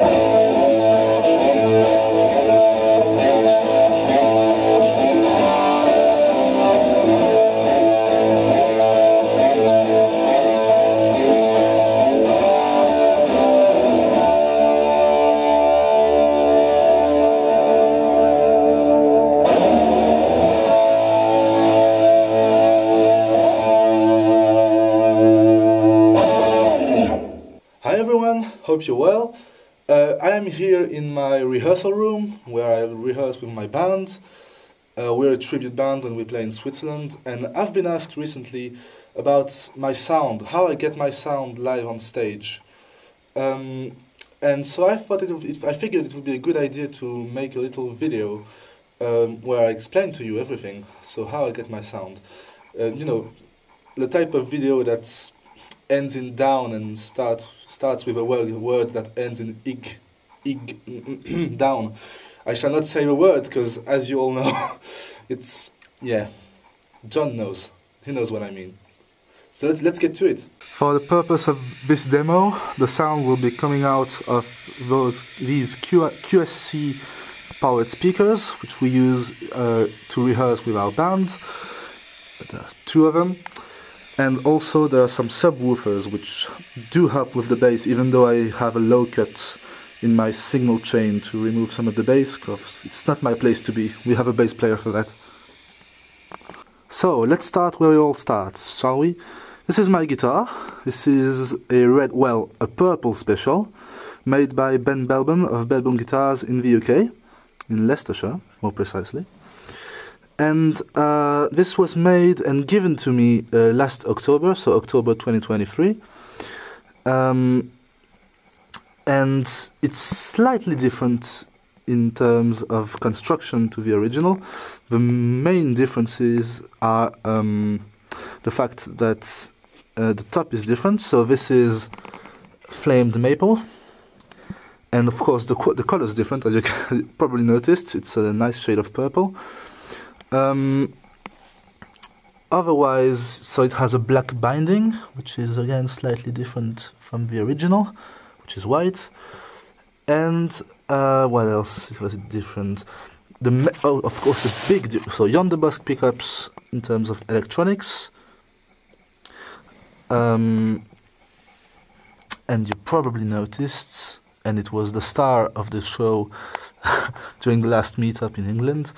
Hi everyone, hope you're well. Uh, I am here in my rehearsal room where I rehearse with my band. Uh, we're a tribute band and we play in Switzerland. And I've been asked recently about my sound, how I get my sound live on stage. Um, and so I thought it, would- I figured it would be a good idea to make a little video um, where I explain to you everything. So how I get my sound. Uh, you know, the type of video that's ends in down and start starts with a word, word that ends in ig, ig down. I shall not say the word because, as you all know, it's yeah. John knows. He knows what I mean. So let's let's get to it. For the purpose of this demo, the sound will be coming out of those these Q, QSC powered speakers, which we use uh, to rehearse with our band. There are two of them and also there are some subwoofers which do help with the bass even though I have a low cut in my signal chain to remove some of the bass because it's not my place to be. We have a bass player for that. So let's start where we all start shall we? This is my guitar. This is a red well a purple special made by Ben Belbon of Belbon Guitars in the UK in Leicestershire more precisely and uh, this was made and given to me uh, last October, so October 2023. Um, and it's slightly different in terms of construction to the original. The main differences are um, the fact that uh, the top is different. So this is flamed maple, and of course the the color is different, as you probably noticed. It's a nice shade of purple. Um, otherwise, so it has a black binding, which is again slightly different from the original, which is white. And uh, what else was it different? The oh, of course, a big so Yonderbusk pickups in terms of electronics. Um, and you probably noticed, and it was the star of the show during the last meetup in England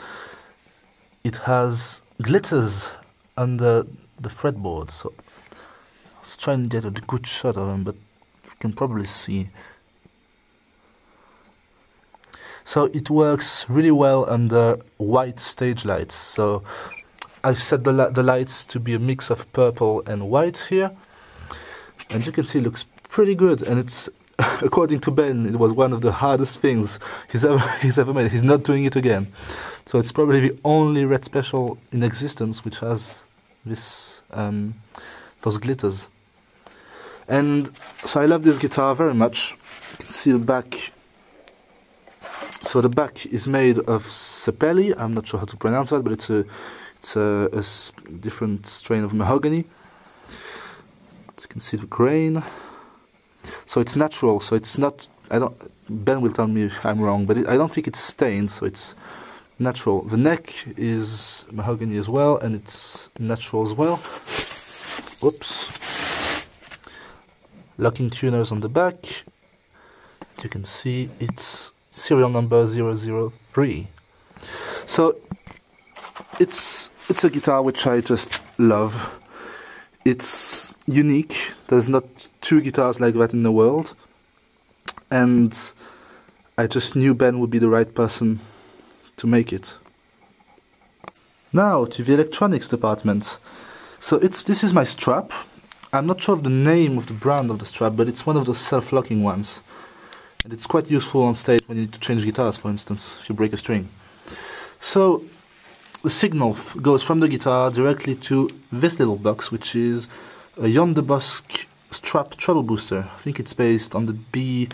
it has glitters under the fretboard. So I was trying to get a good shot of them, but you can probably see. So it works really well under white stage lights. So I set the, the lights to be a mix of purple and white here, and you can see it looks pretty good. And it's according to Ben, it was one of the hardest things he's ever he's ever made. He's not doing it again. So it's probably the only red special in existence which has this um, those glitters. And so I love this guitar very much. You can see the back. So the back is made of Sapele. I'm not sure how to pronounce that, but it's a it's a, a different strain of mahogany. So you can see the grain. So it's natural. So it's not. I don't. Ben will tell me if I'm wrong, but it, I don't think it's stained. So it's natural. The neck is mahogany as well, and it's natural as well. Whoops. Locking tuners on the back. You can see it's serial number 003. So it's it's a guitar which I just love. It's unique. There's not two guitars like that in the world. And I just knew Ben would be the right person to make it. Now to the electronics department. So it's this is my strap. I'm not sure of the name of the brand of the strap, but it's one of those self-locking ones. And it's quite useful on stage when you need to change guitars, for instance, if you break a string. So the signal goes from the guitar directly to this little box, which is a Yonderbusk strap treble booster. I think it's based on the B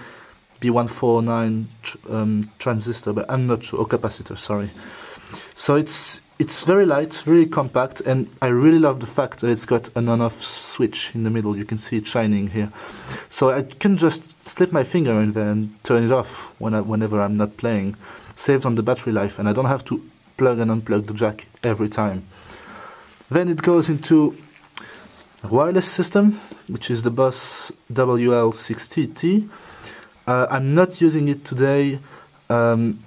B149 tr- um, transistor, but I'm not sure, or capacitor, sorry. So it's it's very light, really compact, and I really love the fact that it's got an on-off switch in the middle. You can see it shining here. So I can just slip my finger in there and turn it off when I, whenever I'm not playing. Saves on the battery life, and I don't have to plug and unplug the jack every time. Then it goes into a wireless system, which is the Boss WL60T. Uh, I'm not using it today. Um,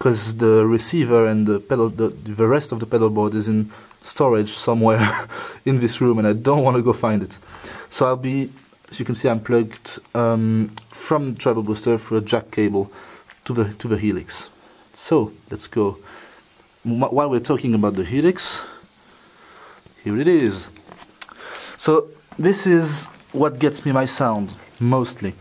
because the receiver and the pedal, the, the rest of the pedal board is in storage somewhere in this room, and I don't want to go find it. So I'll be, as you can see, I'm plugged um, from treble booster through a jack cable to the to the Helix. So let's go. While we're talking about the Helix, here it is. So this is what gets me my sound mostly.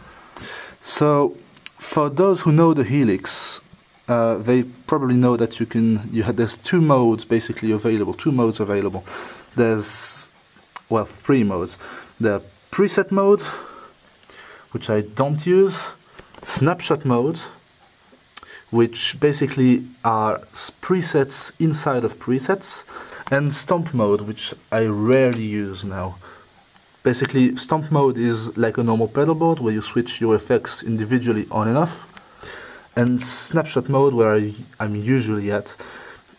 So for those who know the Helix, uh, they probably know that you can you have there's two modes basically available two modes available there's well three modes the preset mode which I don't use snapshot mode which basically are presets inside of presets and stomp mode which I rarely use now. Basically stomp mode is like a normal pedal board where you switch your effects individually on and off. And snapshot mode where I, am usually at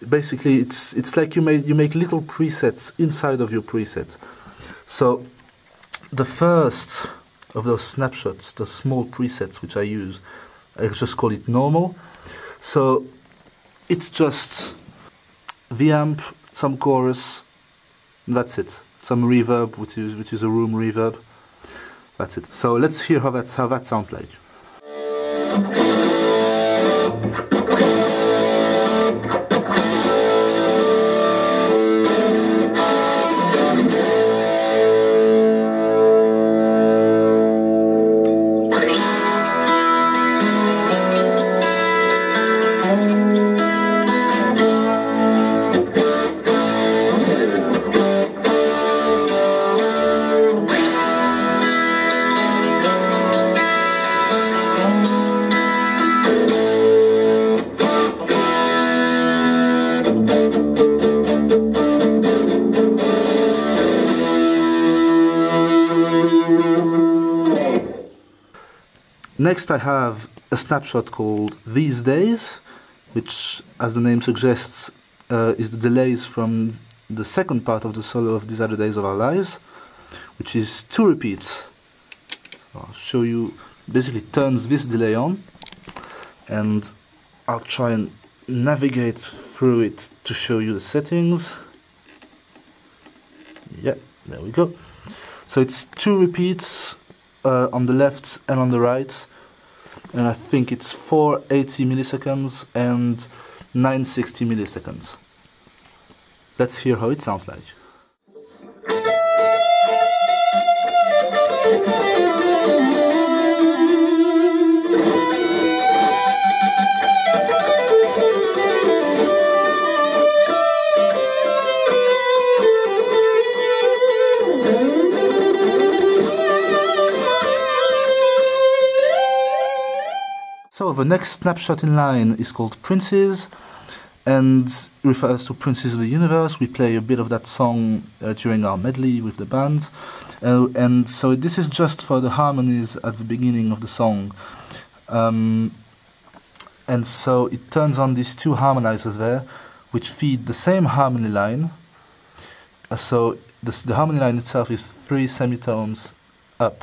basically it's it's like you make you make little presets inside of your preset. So the first of those snapshots the small presets which I use I just call it normal so it's just the amp some chorus that's it. Some reverb which is which is a room reverb. That's it. So let's hear how that how that sounds like Next I have a snapshot called These Days, which, as the name suggests, uh, is the delays from the second part of the solo of These Are the Days of Our Lives, which is two repeats. So I'll show you, basically turns this delay on, and I'll try and navigate through it to show you the settings. Yeah, there we go. So it's two repeats uh, on the left and on the right and I think it's 480 milliseconds and 960 milliseconds. Let's hear how it sounds like. The next snapshot in line is called Princes and refers to Princes of the Universe. We play a bit of that song uh, during our medley with the band. Uh, and so this is just for the harmonies at the beginning of the song. Um, and so it turns on these two harmonizers there, which feed the same harmony line. Uh, so the, the harmony line itself is three semitones up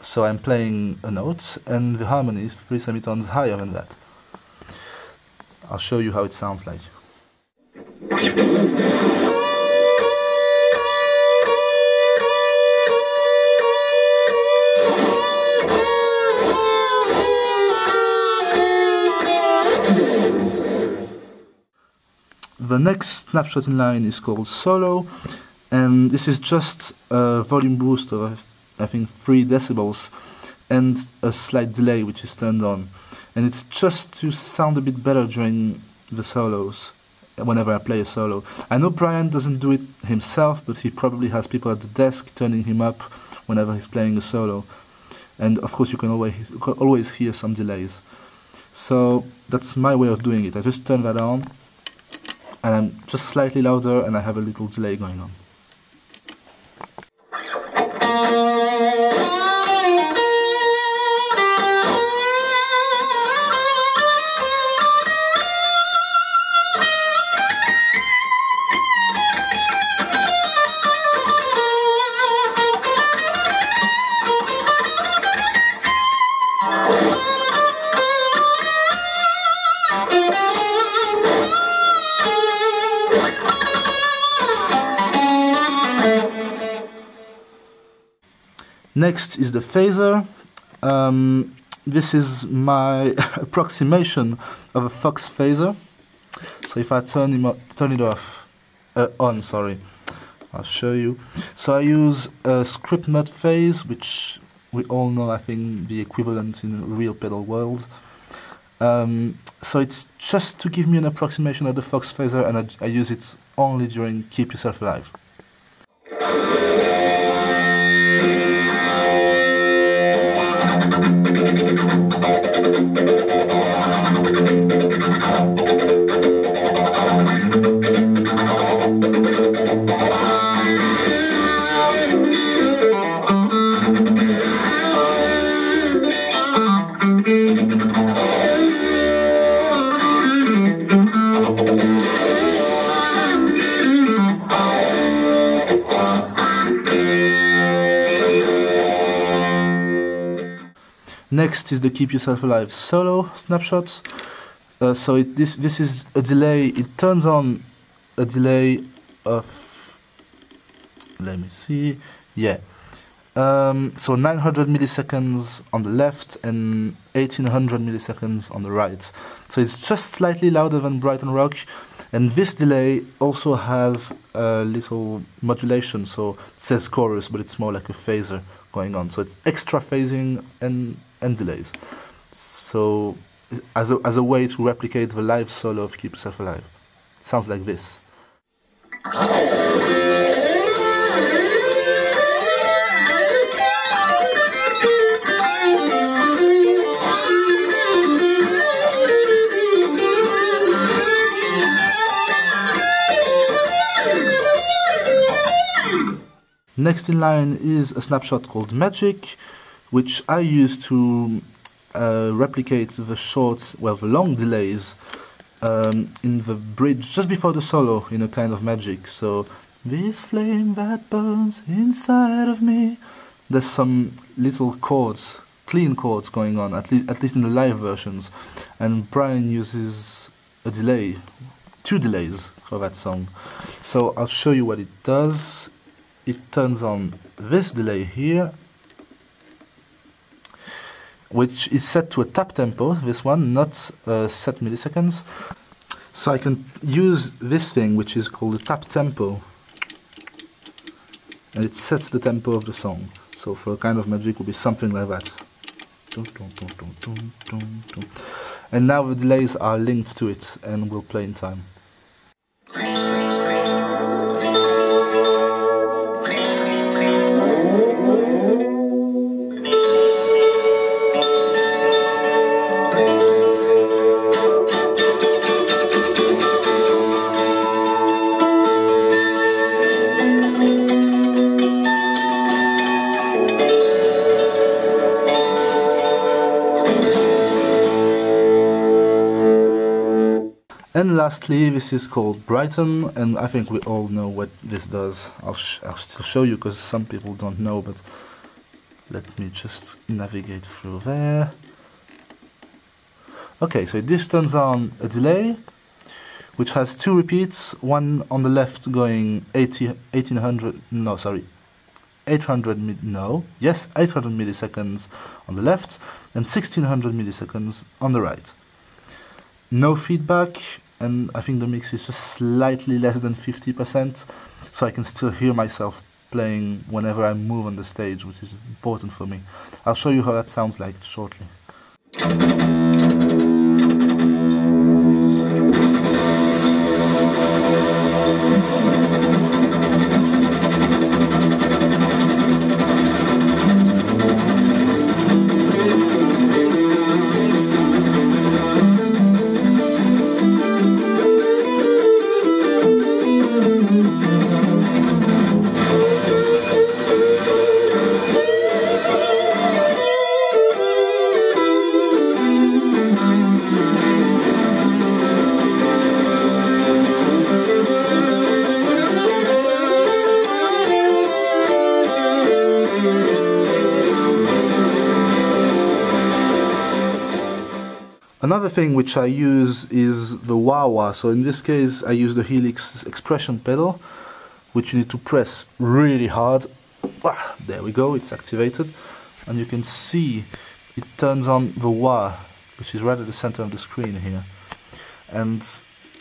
so I'm playing a note and the harmony is three semitones higher than that. I'll show you how it sounds like. The next snapshot in line is called Solo and this is just a volume boost booster I think 3 decibels and a slight delay which is turned on and it's just to sound a bit better during the solos whenever I play a solo. I know Brian doesn't do it himself but he probably has people at the desk turning him up whenever he's playing a solo and of course you can always always hear some delays. So that's my way of doing it. I just turn that on and I'm just slightly louder and I have a little delay going on. Next is the phaser. Um, this is my approximation of a Fox phaser. So if I turn, him up, turn it off, uh, on, sorry, I'll show you. So I use a Script Mod Phase, which we all know, I think, the equivalent in the real pedal world. Um, so it's just to give me an approximation of the Fox phaser, and I, I use it only during Keep Yourself Alive. Next is the Keep Yourself Alive solo snapshot. Uh, so it, this this is a delay. It turns on a delay of. Let me see. Yeah. Um, so 900 milliseconds on the left and 1800 milliseconds on the right. So it's just slightly louder than Brighton Rock, and this delay also has a little modulation. So it says chorus, but it's more like a phaser going on. So it's extra phasing and and delays. So as a, as a way to replicate the live solo of Keep Yourself Alive. Sounds like this. Next in line is a snapshot called Magic, which I use to uh, replicate the short, well, the long delays um, in the bridge just before the solo in a kind of magic. So, this flame that burns inside of me. There's some little chords, clean chords going on, at least at least in the live versions, and Brian uses a delay, two delays for that song. So I'll show you what it does. It turns on this delay here which is set to a tap tempo, this one, not uh, set milliseconds. So I can use this thing, which is called the tap tempo, and it sets the tempo of the song. So for a kind of magic, would be something like that. And now the delays are linked to it and will play in time. And lastly, this is called Brighton, and I think we all know what this does. I'll, sh I'll still show you because some people don't know, but let me just navigate through there. Okay, so this turns on a delay, which has two repeats, one on the left going 80, 1800, no, sorry, 800, no, yes, 800 milliseconds on the left, and 1600 milliseconds on the right. No feedback, and I think the mix is just slightly less than 50%, so I can still hear myself playing whenever I move on the stage, which is important for me. I'll show you how that sounds like shortly. Another thing which I use is the wah wah. So in this case, I use the Helix expression pedal, which you need to press really hard. Ah, there we go, it's activated. And you can see it turns on the wah, which is right at the center of the screen here. And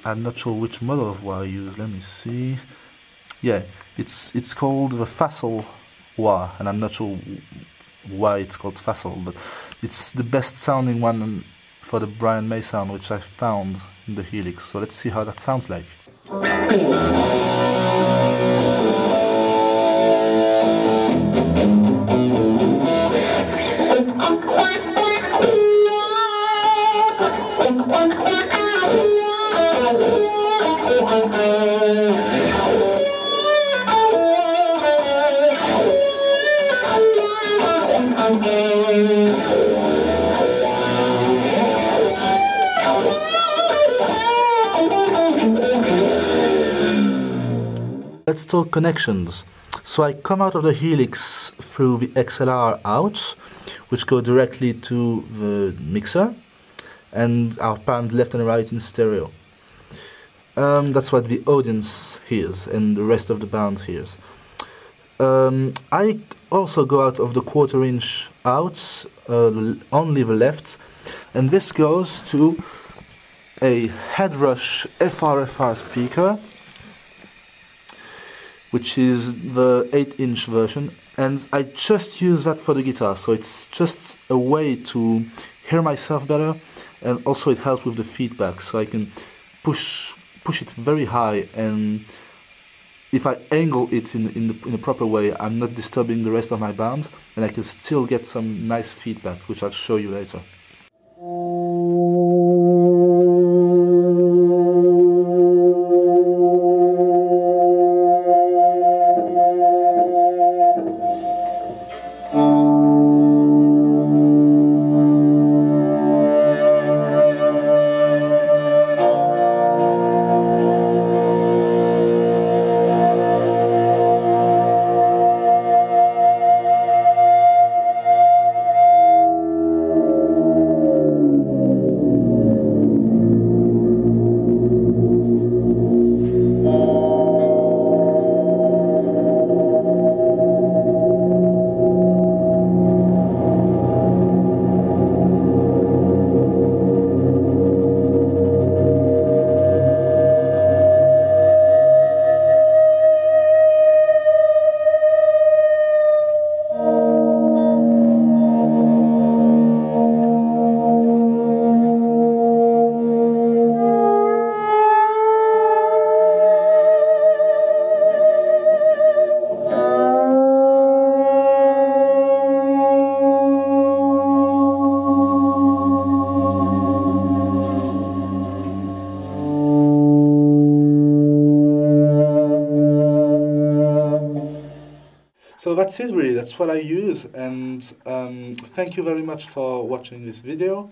I'm not sure which model of wah I use. Let me see. Yeah, it's it's called the Fassel wah, and I'm not sure why it's called Fassel, but it's the best sounding one for the Brian May sound which I found in the Helix. So let's see how that sounds like. Let's talk connections. So I come out of the Helix through the XLR out, which go directly to the mixer, and our band left and right in stereo. Um, that's what the audience hears and the rest of the band hears. Um, I also go out of the quarter inch out, uh, only the left, and this goes to a Headrush FRFR speaker which is the 8 inch version and I just use that for the guitar so it's just a way to hear myself better and also it helps with the feedback so I can push push it very high and if I angle it in, in, the, in a proper way I'm not disturbing the rest of my band and I can still get some nice feedback which I'll show you later. That's it really, that's what I use and um, thank you very much for watching this video.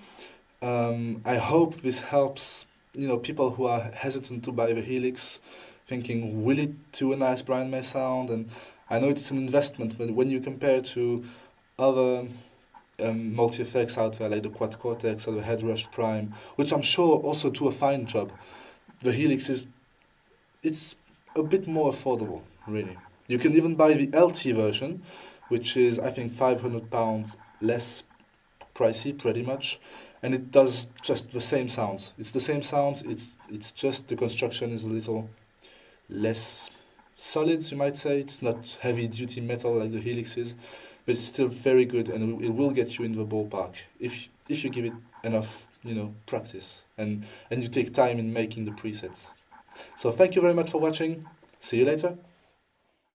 Um, I hope this helps you know people who are hesitant to buy the Helix, thinking will it do a nice Brian May sound and I know it's an investment but when you compare to other um, multi-effects out there like the Quad Cortex or the Headrush Prime, which I'm sure also do a fine job, the Helix is it's a bit more affordable really. You can even buy the LT version, which is I think 500 pounds less pricey, pretty much, and it does just the same sounds. It's the same sounds. It's it's just the construction is a little less solid, you might say. It's not heavy duty metal like the Helix is, but it's still very good, and it will get you in the ballpark if if you give it enough, you know, practice and and you take time in making the presets. So thank you very much for watching. See you later.